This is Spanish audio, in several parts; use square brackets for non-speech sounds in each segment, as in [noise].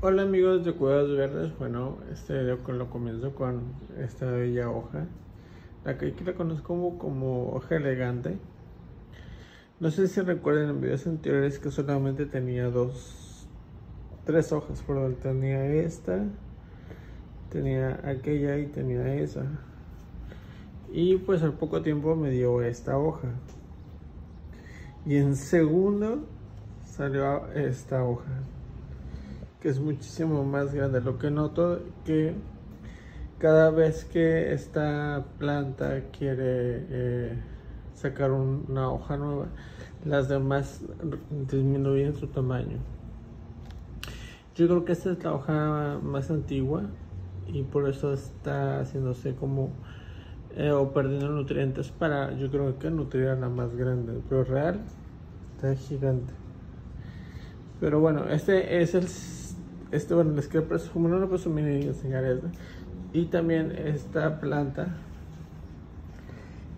Hola amigos de Cuidados Verdes, bueno, este video lo comienzo con esta bella hoja, la que aquí la conozco como, hoja elegante. No sé si recuerdan en videos anteriores que solamente tenía dos, tres hojas, por donde tenía esta, tenía aquella y tenía esa. Y pues al poco tiempo me dio esta hoja. Y en segundo salió esta hoja que es muchísimo más grande. Lo que noto que cada vez que esta planta quiere eh, sacar una hoja nueva, las demás disminuyen su tamaño. Yo creo que esta es la hoja más antigua y por eso está haciéndose como eh, o perdiendo nutrientes para yo creo que nutrir a la más grande, pero real está gigante. Pero bueno, este es el este, bueno, les quiero presumir, no lo presumir y enseñar esto. Y también esta planta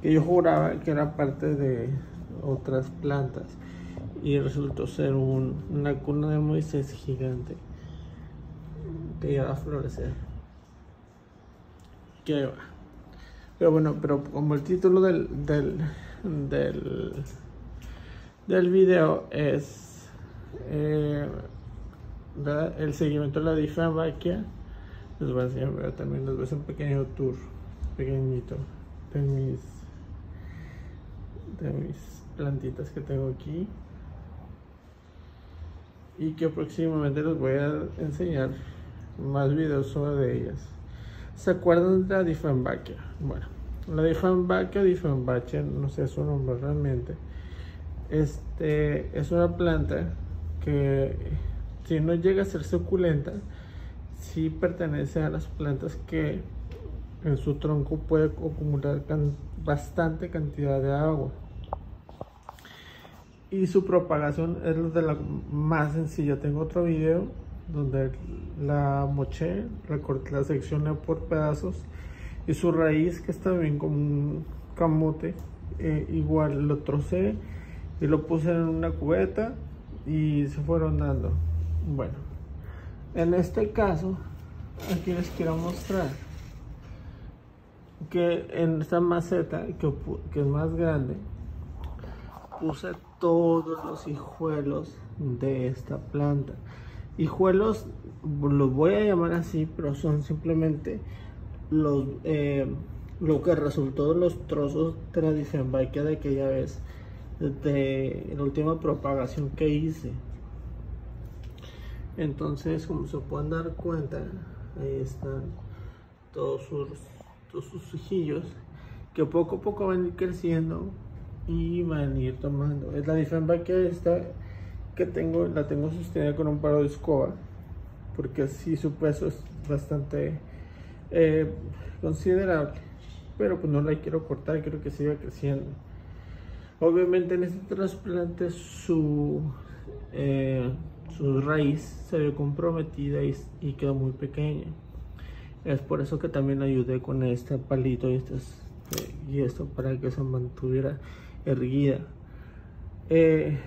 que yo juraba que era parte de otras plantas y resultó ser una cuna de Moisés gigante que ya va a florecer. Que va. Pero bueno, pero como el título del, del, del, del video es eh, el seguimiento de la difamaquia les voy a también les voy a hacer un pequeño tour pequeñito de mis de mis plantitas que tengo aquí y que próximamente les voy a enseñar más videos sobre ellas ¿se acuerdan de la difambaquia? bueno la difambaquia o difambaquia no sé su nombre realmente este es una planta que si no llega a ser suculenta, sí pertenece a las plantas que en su tronco puede acumular bastante cantidad de agua. Y su propagación es de la más sencilla. Tengo otro video donde la moché, recorté la sección por pedazos y su raíz que está bien como un camote, eh, igual lo trocé y lo puse en una cubeta y se fueron dando. Bueno, en este caso, aquí les quiero mostrar que en esta maceta, que, es más grande, puse todos los hijuelos de esta planta. Hijuelos, los voy a llamar así, pero son simplemente eh, lo que resultó de los trozos la de aquella vez, de la última propagación que hice. Entonces, como se pueden dar cuenta, ahí están todos sus, todos sus hijillos que poco a poco van a ir creciendo y van a ir tomando. Es la diferencia que esta que tengo, la tengo sostenida con un paro de escoba, porque así su peso es bastante eh, considerable, pero pues no la quiero cortar, quiero que siga creciendo. Obviamente en este trasplante su eh, su raíz se ve comprometida y, quedó muy pequeña. Es por eso que también ayudé con este palito y, este, y esto para que se mantuviera erguida. Eh,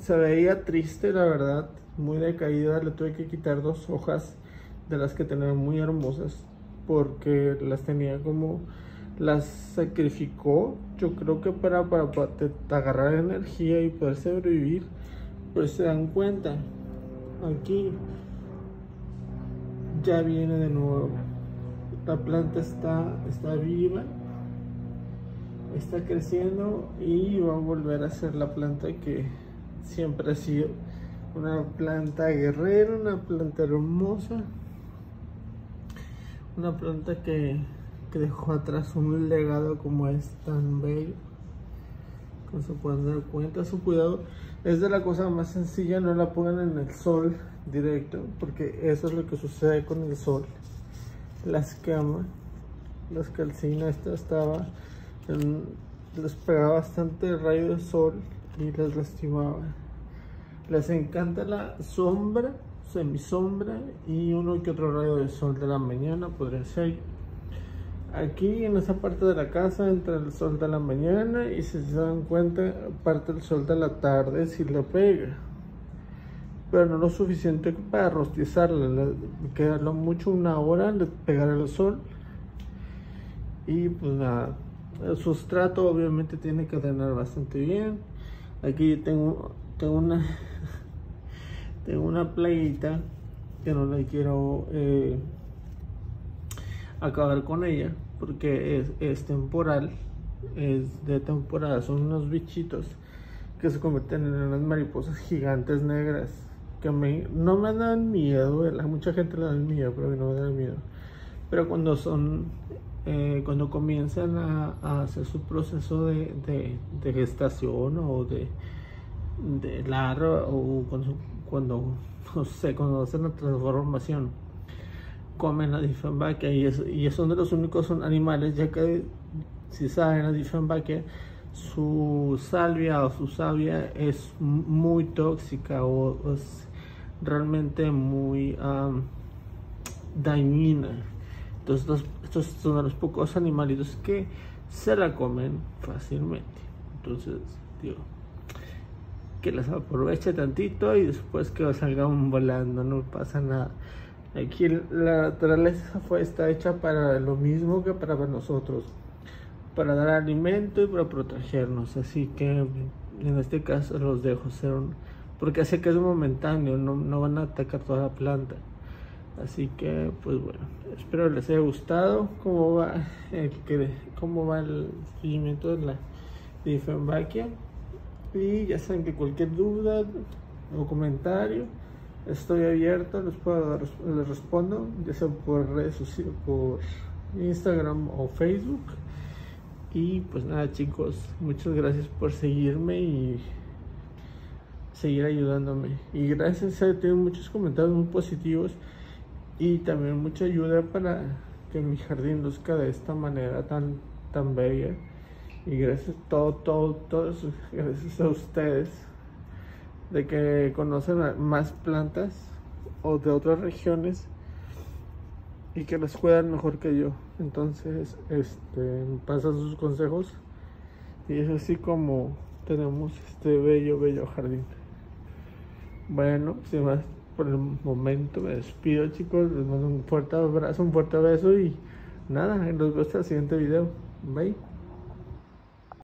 se veía triste, la verdad, muy decaída. Le tuve que quitar dos hojas de las que tenía muy hermosas porque las tenía como las sacrificó. Yo creo que para, para, para agarrar energía y poder sobrevivir, pues se dan cuenta aquí ya viene de nuevo. La planta está está viva está creciendo y va a volver a ser la planta que siempre ha sido. Una planta guerrera una planta hermosa una planta que, que dejó atrás un legado como es tan bello como se pueden dar cuenta su cuidado es de la cosa más sencilla, no la pongan en el sol directo, porque eso es lo que sucede con el sol. Las quema, las calcina, esta estaba, les pegaba bastante rayo de sol y les lastimaba. Les encanta la sombra, semisombra y uno que otro rayo de sol de la mañana, podría ser Aquí en esa parte de la casa entra el sol de la mañana y si se dan cuenta parte del sol de la tarde si lo pega. pero no lo suficiente para rostizarla. Quedarlo mucho una hora, pegar el sol y pues nada. El sustrato obviamente tiene que drenar bastante bien. Aquí tengo, tengo una [laughs] tengo una playita que no la quiero eh, acabar con ella porque es, temporal, es de temporada, son unos bichitos que se convierten en unas mariposas gigantes negras que me, no me dan miedo, a mucha gente le da miedo, pero a mí no me da miedo. Pero cuando son, eh, cuando comienzan a, hacer su proceso de, gestación o de, de larva o cuando, cuando, [laughs] no cuando hacen la transformación, comen la Dieffenbachia y, es, y son de los únicos animales, ya que si saben la Dieffenbachia, su salvia o su savia es muy tóxica o es realmente muy dañina. Entonces estos, son de los pocos animalitos que se la comen fácilmente. Entonces, digo, que las aproveche tantito y después que salgan volando, no pasa nada. Aquí la naturaleza fue, está hecha para lo mismo que para nosotros, para dar alimento y para protegernos. Así que en este caso los dejo ser un, porque hace que es momentáneo, no, van a atacar toda la planta. Así que, pues bueno, espero les haya gustado cómo va el, cómo va el seguimiento de la difembaquia. Y ya saben que cualquier duda o comentario, estoy abierto, les puedo les respondo, ya sea por redes sociales, por Instagram o Facebook. Y pues nada chicos, muchas gracias por seguirme y seguir ayudándome. Y gracias a tengo muchos comentarios muy positivos y también mucha ayuda para que mi jardín luzca de esta manera tan, tan bella. Y gracias a todo, todo, todos, gracias a ustedes de que conocen más plantas o de otras regiones y que las cuidan mejor que yo. Entonces, este, pasan sus consejos y es así como tenemos este bello, bello jardín. Bueno, sin más por el momento me despido chicos, les mando un fuerte abrazo, un fuerte beso y nada, nos vemos hasta el siguiente video. Bye.